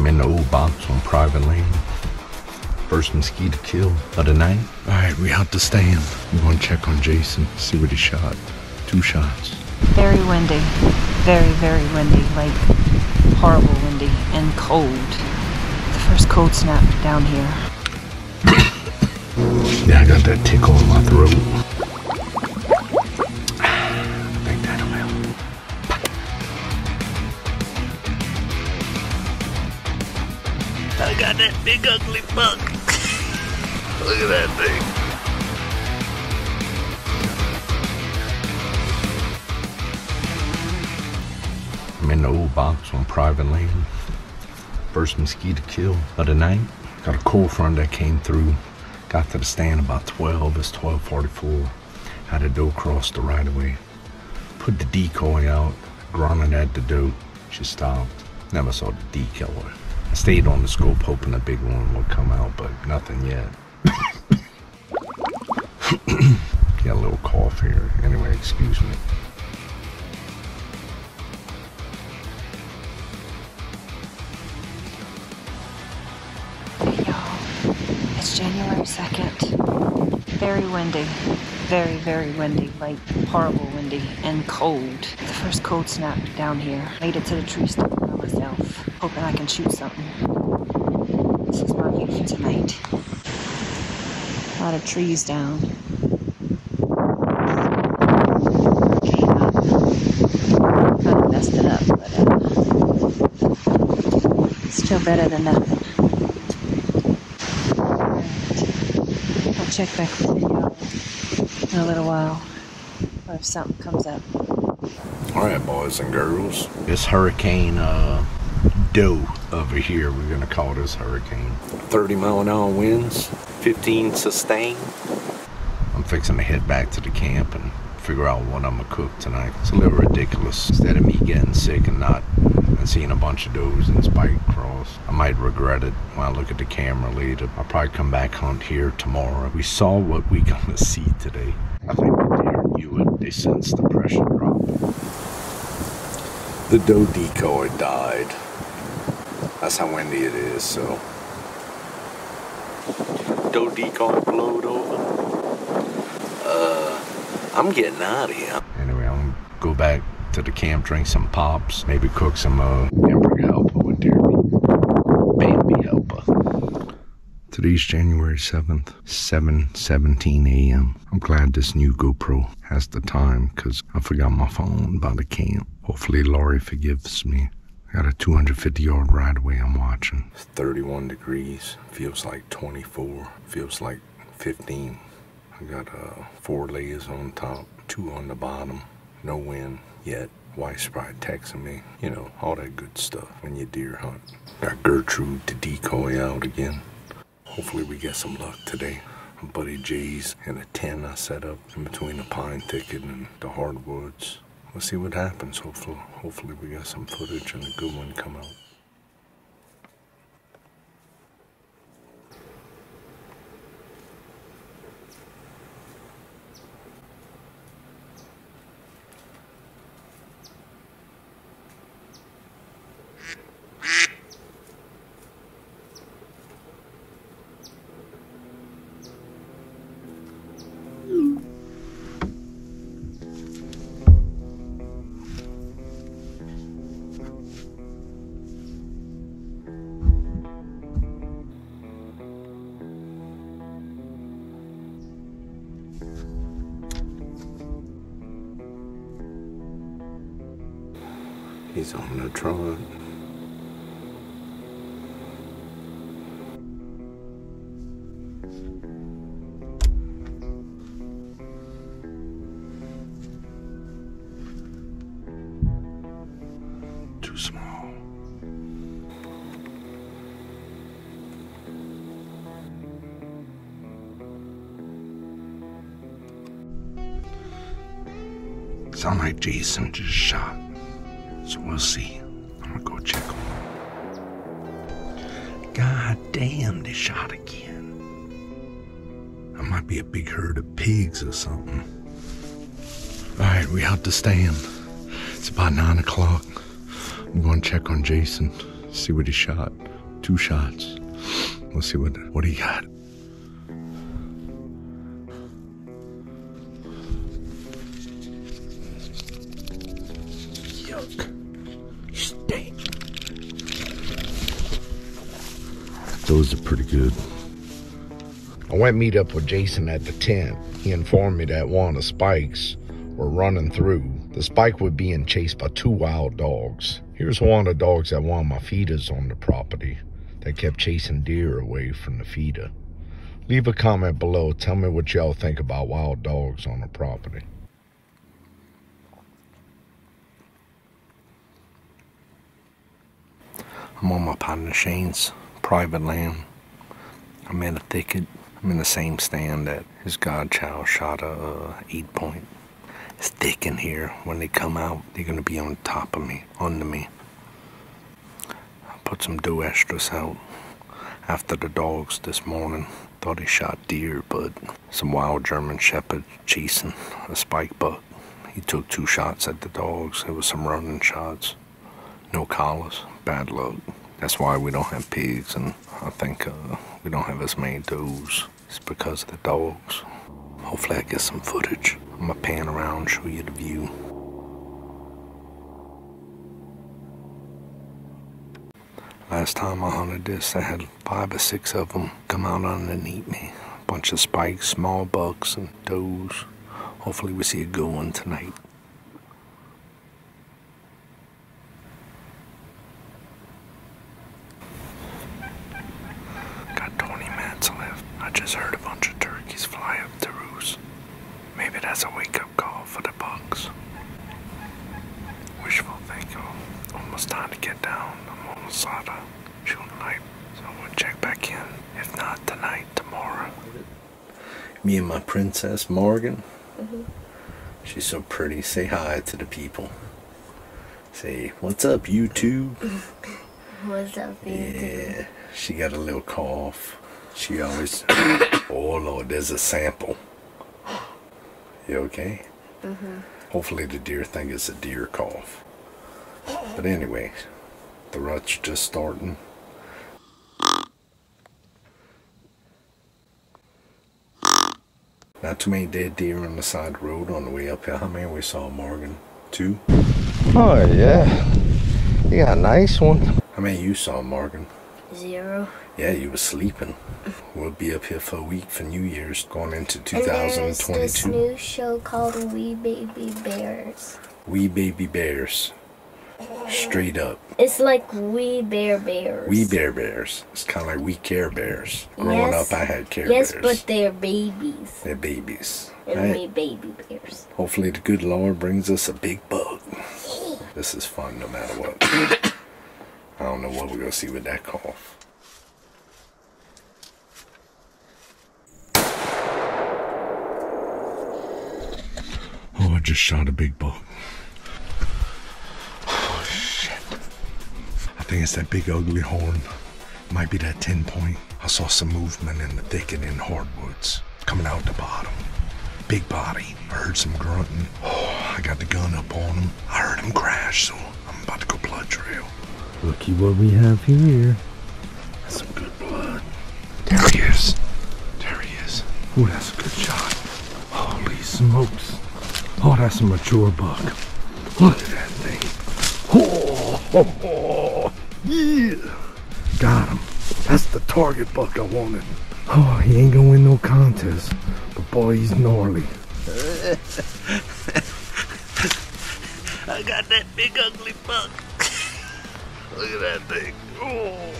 I'm in the old box on private land. First mosquito kill of the night. All right, we out to stand. We're gonna check on Jason, see what he shot. Two shots. Very windy. Very, very windy. Like horrible windy and cold. The first cold snap down here. Yeah, I got that tickle in my throat. Big ugly buck. Look at that thing. I'm in the old box on private land. First mosquito kill of the night. Got a cold front that came through. Got to the stand about 12. It's 1244. Had a doe cross the right of way. Put the decoy out. Grunting at the doe. She stopped. Never saw the decoy. Stayed on the scope hoping a big one would come out, but nothing yet. Got a little cough here. Anyway, excuse me. It's January 2nd. Very windy. Very, very windy. Like horrible windy and cold. The first cold snap down here. Made it to the tree stump myself. Hoping I can shoot something. This is my view for tonight. A lot of trees down. Kind of messed it up, but uh, still better than nothing. I'll check back with you in a little while. Or if something comes up. All right, boys and girls. This hurricane uh, Doe over here, we're gonna call this hurricane. 30 mile an hour winds, 15 sustained. I'm fixing to head back to the camp and figure out what I'm gonna cook tonight. It's a little ridiculous. Instead of me getting sick and not and seeing a bunch of does and spike cross, I might regret it when I look at the camera later. I'll probably come back hunt here tomorrow. We saw what we gonna see today. I think the deer knew it. They sensed the pressure drop. The doe decoy died. That's how windy it is, so. Doe decoy blowed over. Uh, I'm getting out of here. Anyway, I'm gonna go back to the camp, drink some pops, maybe cook some uh, hamburger helper with deer meat. Bambi helper. Today's January 7th, 7:17 a.m. I'm glad this new GoPro has the time cuz I forgot my phone by the camp. Hopefully Laurie forgives me. I got a 250 yard ride away I'm watching. It's 31 degrees. Feels like 24. Feels like 15. I got uh, four layers on top, two on the bottom. No wind yet. Wife's probably texting me. You know, all that good stuff when you deer hunt. Got Gertrude to decoy out again. Hopefully we get some luck today. Buddy J's in a tent I set up in between the pine thicket and the hardwoods. We'll see what happens. Hopefully, hopefully we got some footage and a good one come out. He's on the trot. Too small. Sound like Jason just shot. So we'll see. I'm gonna go check him. God damn, they shot again. That might be a big herd of pigs or something. Alright, we out to stand. It's about nine o'clock. I'm gonna check on Jason, see what he shot. Two shots. We'll see what what he got. Good. I went meet up with Jason at the tent. He informed me that one of the spikes were running through. The spike was being chased by two wild dogs. Here's one of the dogs that of my feeders on the property that kept chasing deer away from the feeder. Leave a comment below. Tell me what y'all think about wild dogs on the property. I'm on my partner Shane's private land. I'm in a thicket. I'm in the same stand that his godchild shot a uh, eight point. It's thick in here. When they come out, they're gonna be on top of me, under me. I put some doe estrus out after the dogs this morning. Thought he shot deer, but some wild German shepherd chasing a spike buck. He took two shots at the dogs. It was some running shots. No collars. Bad luck. That's why we don't have pigs, and I think uh, we don't have as many does. It's because of the dogs. Hopefully, I get some footage. I'm gonna pan around, and show you the view. Last time I hunted this, I had five or six of them come out underneath me. A bunch of spikes, small bucks, and does. Hopefully, we see a good one tonight. Got 20 minutes left. I just heard a bunch of turkeys fly up to roost. Maybe that's a wake up call for the bucks. Wishful thinking. Almost time to get down. I'm almost out of shooting night. So we'll check back in. If not tonight, tomorrow. Me and my princess Morgan. She's so pretty. Say hi to the people. Say, what's up, YouTube? What's up, YouTube? Yeah, she got a little cough. She always. oh Lord, there's a sample. You okay? Mm-hmm. Hopefully the deer thing is a deer cough. But anyway, the rut's just starting. Not too many dead deer on the side road on the way up here. How many we saw, Morgan? Two? Oh, yeah. You got a nice one. How many you saw, Morgan? Zero. Yeah, you was sleeping. We'll be up here for a week for New Year's, going into 2022. And there's this 2022. new show called We Baby Bears. Wee baby bears. Straight up. It's like We Bare Bears. Wee bear bears. It's kind of like we care bears. Growing Yes. up, I had care Yes, bears. Yes, but they're babies. They're babies. And Right? we baby bears. Hopefully, the good Lord brings us a big bug. This is fun no matter what. I don't know what we're going to see with that cough. Oh, I just shot a big buck. Think it's that big ugly horn. Might be that 10 point. I saw some movement in the thicket in hardwoods coming out the bottom. Big body. I heard some grunting. Oh, I got the gun up on him. I heard him crash, so I'm about to go blood trail. Looky what we have here. That's some good blood. There he is. There he is. Ooh, that's a good shot. Holy smokes. Oh, that's a mature buck. Look at that thing. Oh, oh, oh, yeah. Got him. That's the target buck I wanted. Oh, he ain't gonna win no contest. But boy, he's gnarly. I got that big ugly buck. Look at that thing. Oh.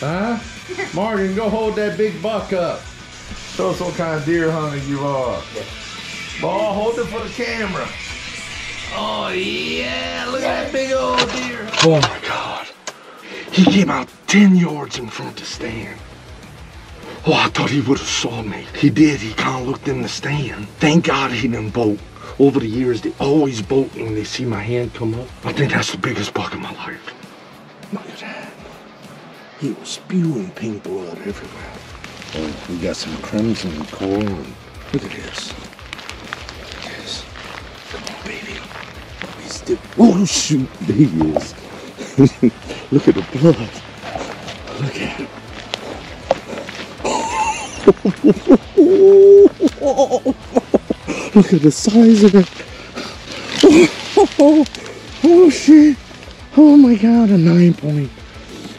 Huh? Morgan, go hold that big buck up. Show us what kind of deer hunter you are. Boy, hold it for the camera. Oh yeah, look at that big old deer. Oh my God. He came out 10 yards in front of the stand. Oh, I thought he would have saw me. He did. He kind of looked in the stand. Thank God he didn't bolt. Over the years, they always bolt when they see my hand come up. I think that's the biggest buck of my life. Look at that. He was spewing pink blood everywhere. Oh, we got some crimson coral. And look at this. Look at this. Come on, baby. Oh, shoot. There he is. Look at the blood. Look at it. Look at the size of it. Oh, oh, shit. Oh my god, a nine point.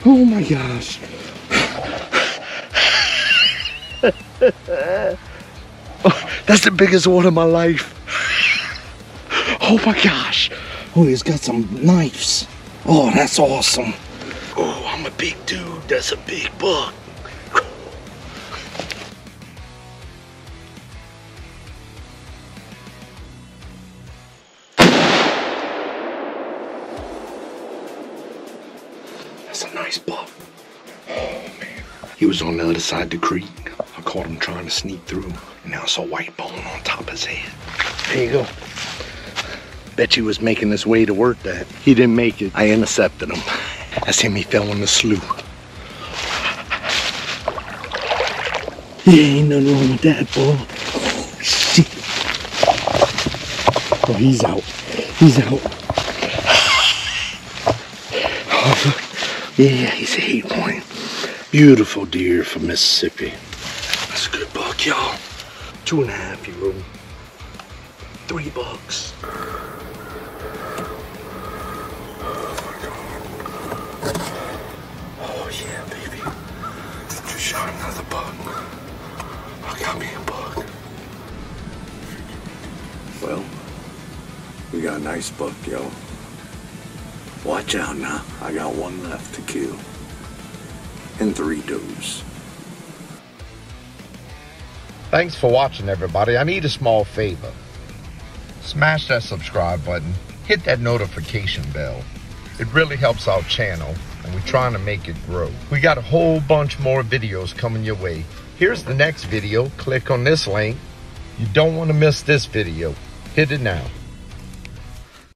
Oh my gosh. Oh, that's the biggest one of my life. Oh my gosh. Oh, he's got some knives. Oh, that's awesome. Oh, I'm a big dude. That's a big buck. That's a nice buck. Oh man. He was on the other side of the creek. I caught him trying to sneak through. And now it's a white bone on top of his head. There you go. Bet you was making his way to work that. He didn't make it. I intercepted him. That's him, he fell in the slough. Yeah, ain't nothing wrong with that, boy. Shit. Oh, he's out. He's out. Oh. Yeah, he's a eight point. Beautiful deer from Mississippi. That's a good buck, y'all. Two and a half year old. Three bucks. Nice buck, yo. Watch out now. I got one left to kill. And three does. Thanks for watching, everybody. I need a small favor. Smash that subscribe button, hit that notification bell. It really helps our channel, and we're trying to make it grow. We got a whole bunch more videos coming your way. Here's the next video. Click on this link. You don't want to miss this video. Hit it now.